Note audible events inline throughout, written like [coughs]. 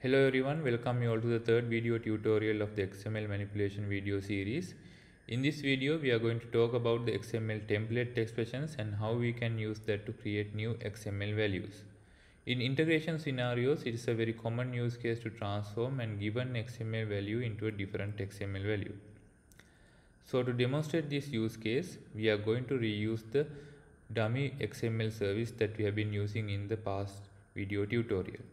Hello everyone, welcome you all to the third video tutorial of the XML manipulation video series. In this video, we are going to talk about the XML template expressions and how we can use that to create new XML values. In integration scenarios, it is a very common use case to transform and given XML value into a different XML value. So to demonstrate this use case, we are going to reuse the dummy XML service that we have been using in the past video tutorial.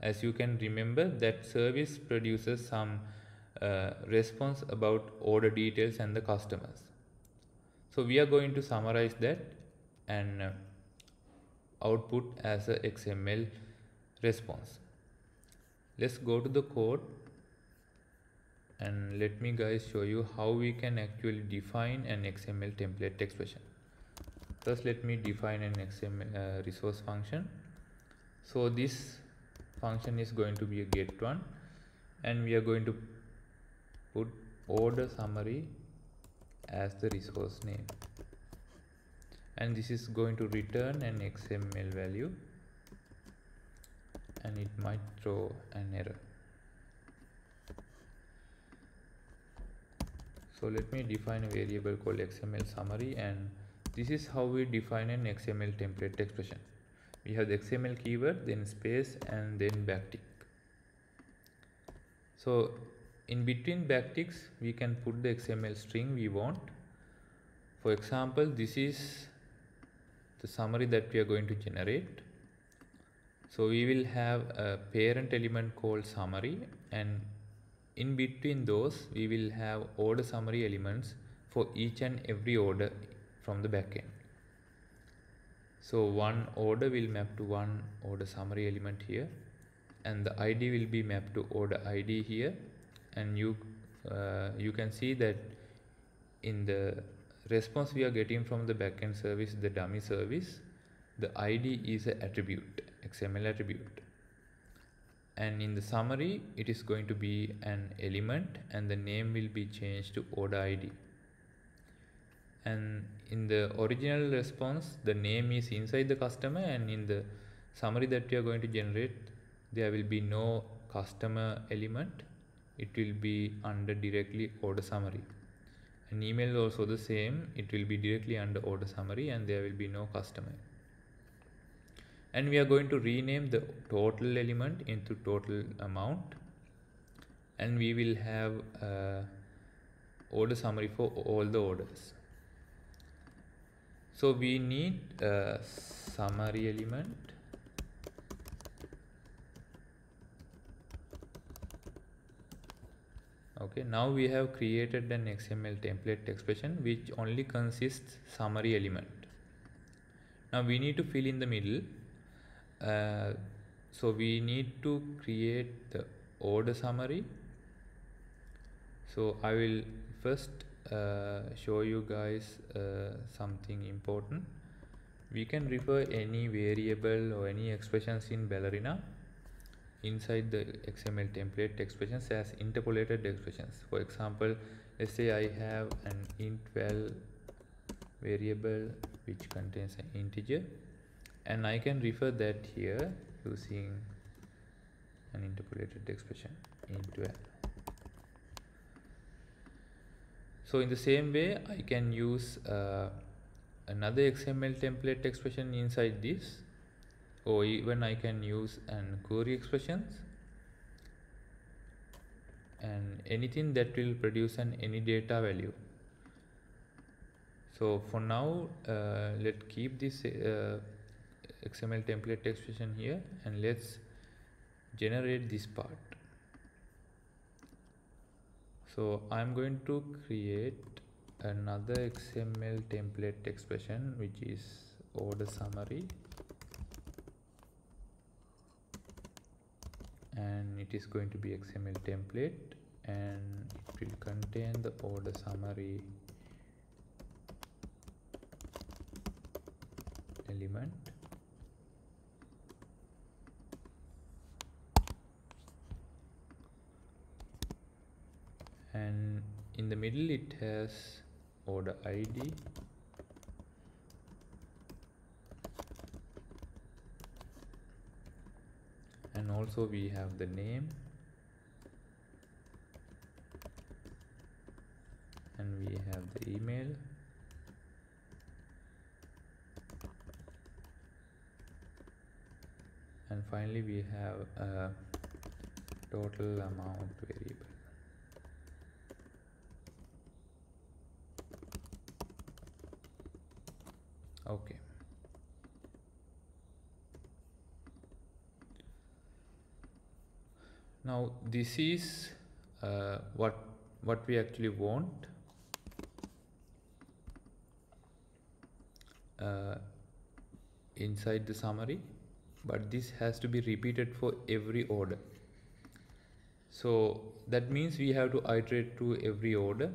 As you can remember, that service produces some uh, response about order details and the customers. So we are going to summarize that and uh, output as a XML response. Let's go to the code and let me guys show you how we can actually define an XML template expression. First let me define an XML uh, resource function. So this function is going to be a get one. And we are going to put order summary as the resource name. And this is going to return an XML value. And it might throw an error. So let me define a variable called XML summary. And this is how we define an XML template expression we have the XML keyword then space and then backtick. So in between backticks we can put the XML string we want. For example this is the summary that we are going to generate. So we will have a parent element called summary and in between those we will have order summary elements for each and every order from the backend so one order will map to one order summary element here and the id will be mapped to order id here. And you uh, you can see that in the response we are getting from the backend service the dummy service the id is an attribute xml attribute. And in the summary it is going to be an element and the name will be changed to order id and in the original response the name is inside the customer and in the summary that we are going to generate there will be no customer element. It will be under directly order summary. And email also the same. It will be directly under order summary and there will be no customer. And we are going to rename the total element into total amount. And we will have uh, order summary for all the orders so we need a summary element. Okay now we have created an xml template expression which only consists summary element. Now we need to fill in the middle. Uh, so we need to create the order summary. So i will first uh, show you guys uh, something important. We can refer any variable or any expressions in ballerina inside the xml template expressions as interpolated expressions. For example let's say i have an int12 variable which contains an integer and i can refer that here using an interpolated expression int12 So in the same way, I can use uh, another XML template expression inside this. Or even I can use an query expressions. And anything that will produce an any data value. So for now uh, let's keep this uh, XML template expression here. And let's generate this part so I'm going to create another XML template expression which is order summary. And it is going to be XML template and it will contain the order summary element and in the middle it has order ID and also we have the name. And we have the email. And finally we have a total amount variable okay. Now this is uh, what what we actually want. Uh, inside the summary but this has to be repeated for every order. So that means we have to iterate to every order.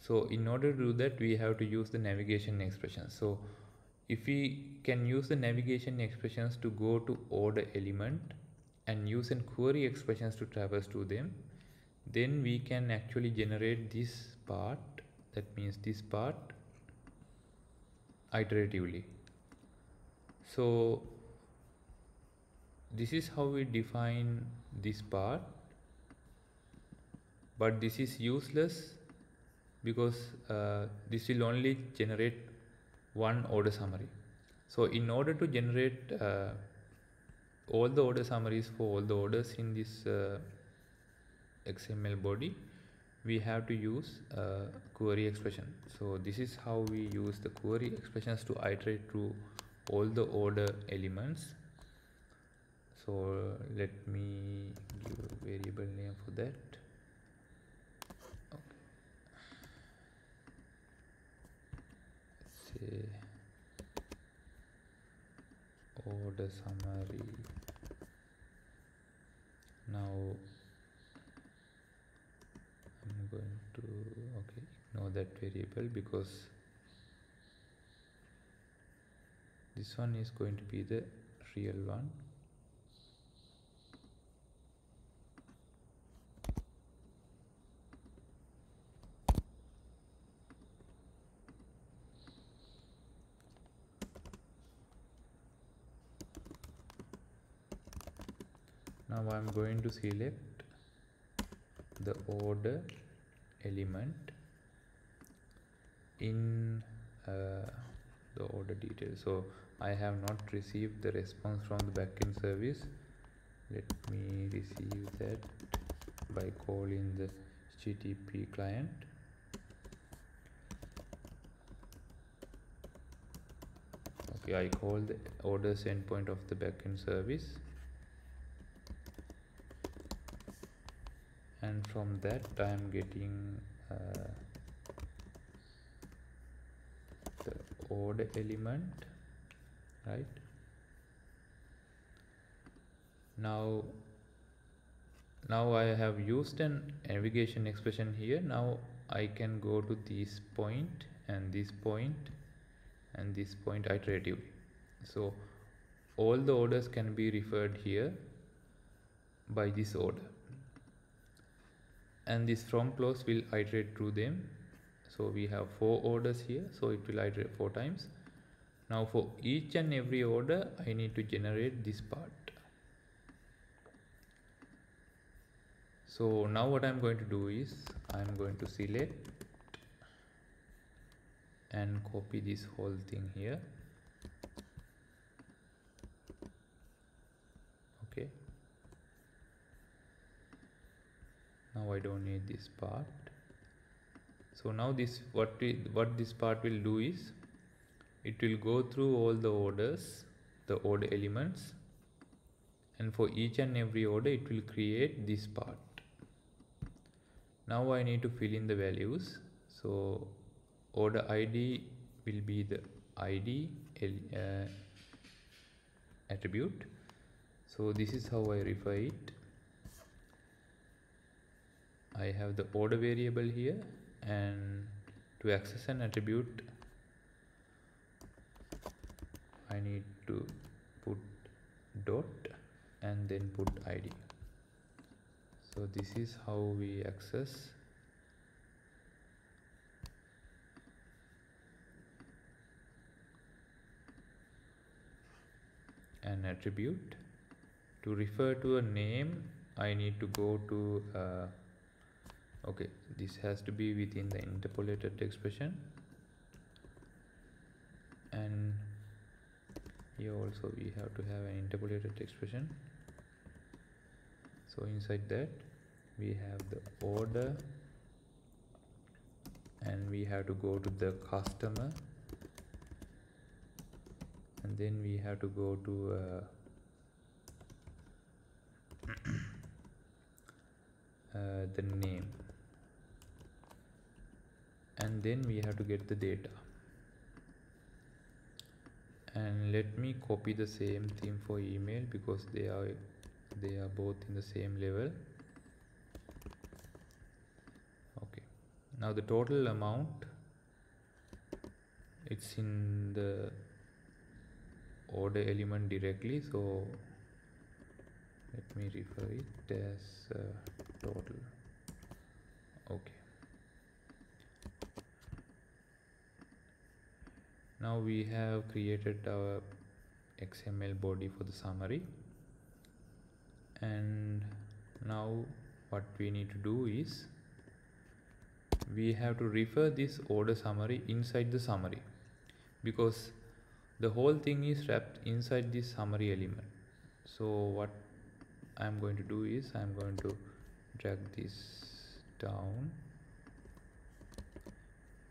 So in order to do that we have to use the navigation expression. So if we can use the navigation expressions to go to order element and use an query expressions to traverse to them then we can actually generate this part. That means this part iteratively. So this is how we define this part. But this is useless because uh, this will only generate one order summary. So in order to generate uh, all the order summaries for all the orders in this uh, XML body we have to use uh, query expression. So this is how we use the query expressions to iterate through all the order elements. So let me give a variable name for that say order summary now I'm going to okay ignore that variable because this one is going to be the real one now I'm going to select the order element in uh, the order details so I have not received the response from the backend service. Let me receive that by calling the HTTP client. Okay I call the orders endpoint of the backend service and from that I am getting uh, the odd element right? Now now I have used an navigation expression here. Now I can go to this point and this point and this point iteratively so all the orders can be referred here by this order and this from clause will iterate through them. So we have four orders here. So it will iterate four times. Now for each and every order I need to generate this part. So now what I'm going to do is I'm going to select and copy this whole thing here okay now I don't need this part. So now this what we what this part will do is it will go through all the orders the order elements and for each and every order it will create this part. Now I need to fill in the values. So order ID will be the ID uh, attribute. So this is how I refer it I have the order variable here and to access an attribute I need to put dot and then put ID so this is how we access an attribute. To refer to a name I need to go to uh, okay this has to be within the interpolated expression. And here also we have to have an interpolated expression. So inside that we have the order and we have to go to the customer. And then we have to go to uh, [coughs] uh, the name and then we have to get the data. And let me copy the same thing for email because they are they are both in the same level. Okay. Now the total amount it's in the order element directly. So let me refer it as uh, total. Okay now we have created our XML body for the summary. And now what we need to do is we have to refer this order summary inside the summary. Because the whole thing is wrapped inside this summary element. So what I'm going to do is I'm going to drag this down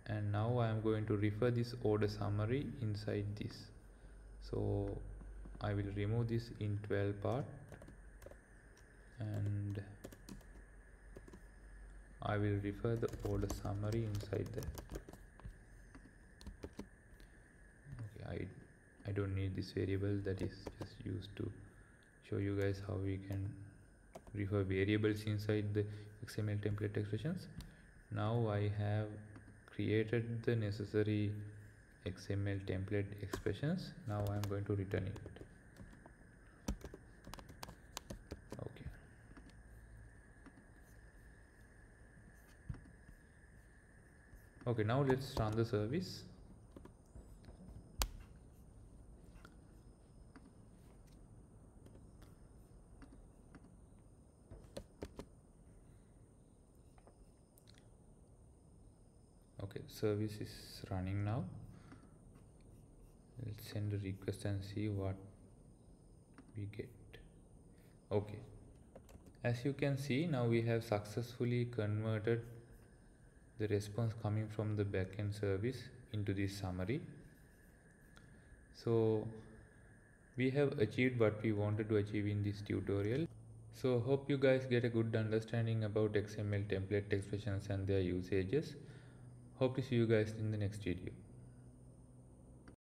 and now I am going to refer this order summary inside this. So I will remove this int12 part. And I will refer the order summary inside there. Okay I I don't need this variable that is just used to show you guys how we can refer variables inside the XML template expressions. Now I have created the necessary XML template expressions. Now I'm going to return it. Okay. Okay now let's run the service okay service is running now. Let's send a request and see what we get. Okay. As you can see now we have successfully converted the response coming from the backend service into this summary. So we have achieved what we wanted to achieve in this tutorial. So hope you guys get a good understanding about xml template expressions and their usages Hope to see you guys in the next video.